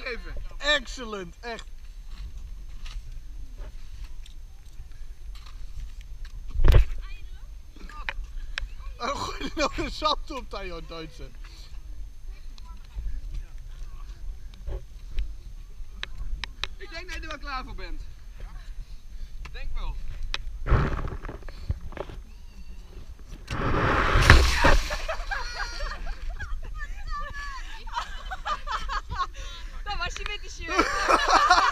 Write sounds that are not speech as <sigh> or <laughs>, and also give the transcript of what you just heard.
even. Excellent, echt. Oh, gooi er nog een zand op, Tayo Duitse. Ik denk dat je er wel klaar voor bent. peşime düşüyor. <laughs>